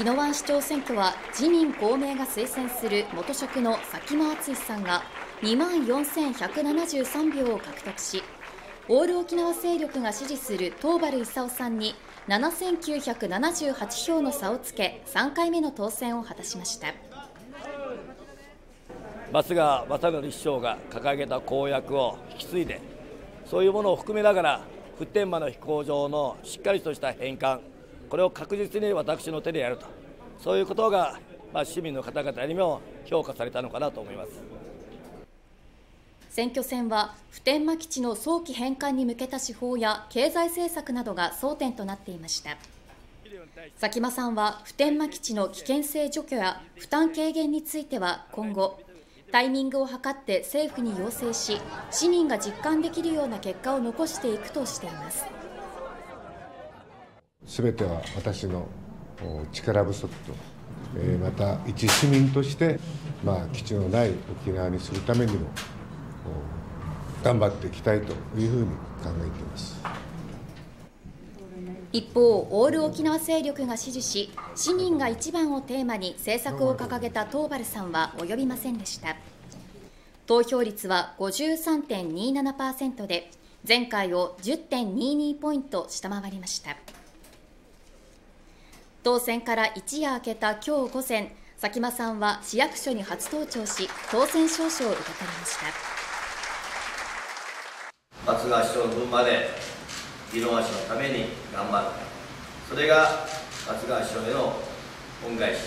宜野湾市長選挙は自民・公明が推薦する元職の佐喜真淳さんが2万4173票を獲得しオール沖縄勢力が支持する東原勲さんに7978票の差をつけ3回目の当選を果たしました。松川正則市長が掲げた公約を引き継いでそういうものを含めながら普天間の飛行場のしっかりとした返還これを確実に私の手でやると。そういうことが、まあ、市民の方々にも評価されたのかなと思います。選挙戦は普天間基地の早期返還に向けた手法や経済政策などが争点となっていました。佐喜真さんは普天間基地の危険性除去や負担軽減については今後タイミングを図って政府に要請し市民が実感できるような結果を残していくとしています。すべては私の力不足と、えまた一市民として、まあ、基地のない沖縄にするためにも頑張っていきたいというふうに考えています。一方、オール沖縄勢力が支持し市民が一番をテーマに政策を掲げた東原さんは及びませんでした。投票率は53.27%で前回を10.22ポイント下回りました。当選から一夜明けた今日午前佐喜真さんは市役所に初登庁し当選証書を受け取りました。松川市長の分まで宜野湾市のために頑張る。それが松川市長への恩返し。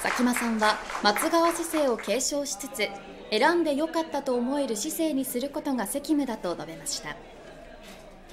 佐喜真さんは松川市政を継承しつつ選んでよかったと思える市政にすることが責務だと述べました